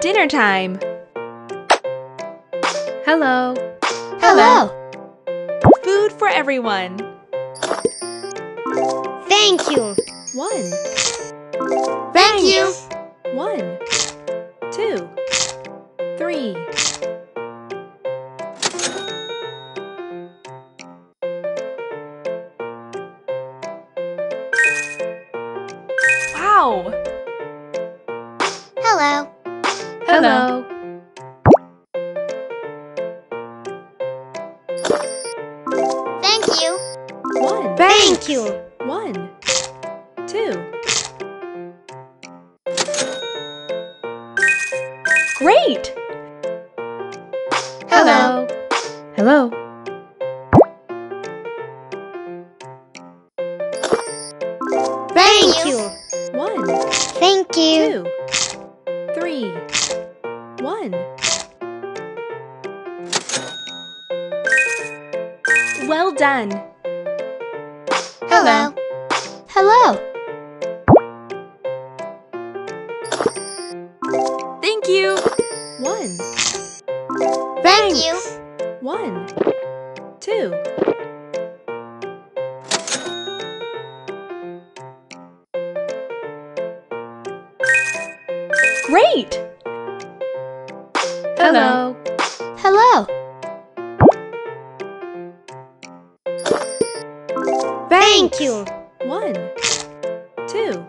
Dinner time. Hello. Hello. Food for everyone. Thank you. One, Thank you. one, two, three. Wow! Hello. Hello. Thank you. One, Thank you. one, two. Great! Hello. Hello. Thank you. One, Thank you. two, three, one. Well done. Hello. Hello. Thank you. One, Thank you. one, two. Great! Hello. Hello. Thank you. One, two.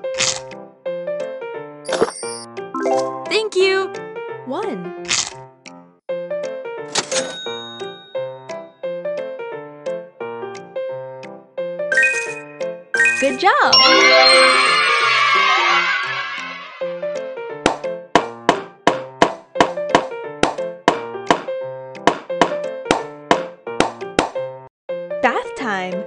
Thank you. One. Good job. Bath time.